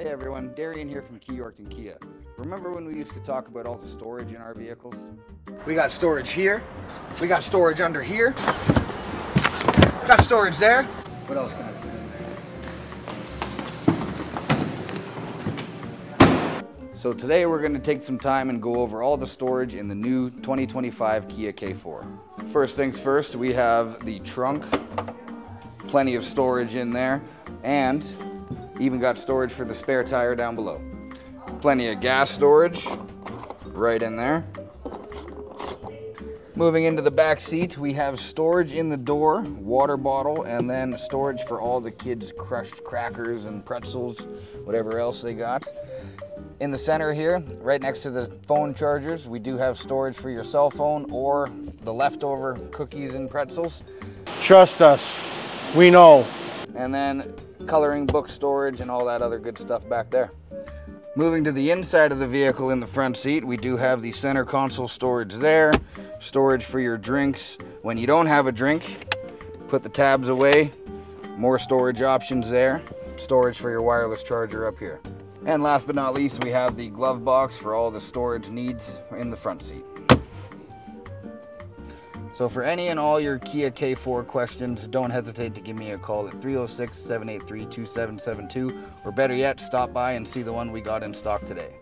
Hey everyone, Darian here from Key Yorkton Kia. Remember when we used to talk about all the storage in our vehicles? We got storage here, we got storage under here, got storage there. What else can I fit in there? So today we're going to take some time and go over all the storage in the new 2025 Kia K4. First things first, we have the trunk, plenty of storage in there, and even got storage for the spare tire down below. Plenty of gas storage right in there. Moving into the back seat, we have storage in the door, water bottle, and then storage for all the kids' crushed crackers and pretzels, whatever else they got. In the center here, right next to the phone chargers, we do have storage for your cell phone or the leftover cookies and pretzels. Trust us, we know. And then coloring book storage and all that other good stuff back there. Moving to the inside of the vehicle in the front seat, we do have the center console storage there, storage for your drinks. When you don't have a drink, put the tabs away, more storage options there, storage for your wireless charger up here. And last but not least, we have the glove box for all the storage needs in the front seat. So for any and all your Kia K4 questions, don't hesitate to give me a call at 306-783-2772 or better yet, stop by and see the one we got in stock today.